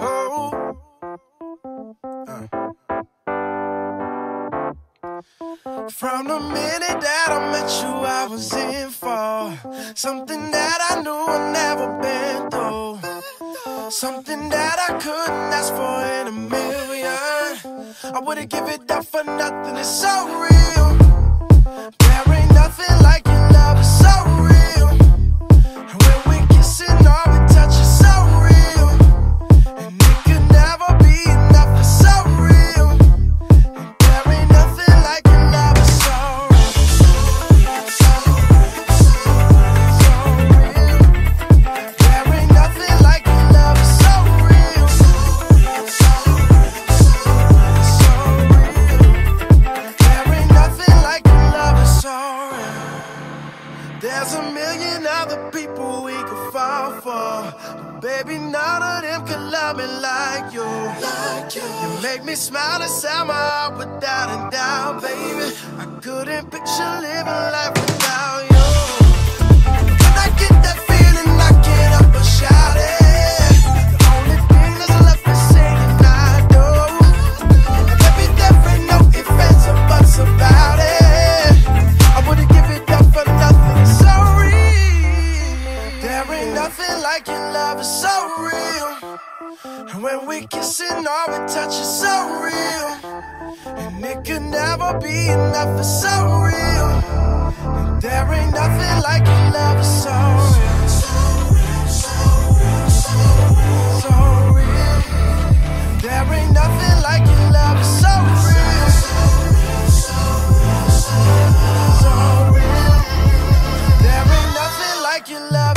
Oh. From the minute that I met you, I was in for something that I knew I'd never been through, something that I couldn't ask for in a million. I wouldn't give it up for nothing. It's so real. For. Baby, none of them can love me like you. Like you. You make me smile inside my heart without a doubt, baby. I couldn't picture living life without There ain't nothing like your love it's so real. And when we kissing, all we touch is so real. And it could never be enough, it's so real. And there ain't nothing like your love it's so real. So real, so real, so real. So real. There ain't nothing like your love it's so real. So real, so real, so real. So real. There ain't nothing like your love.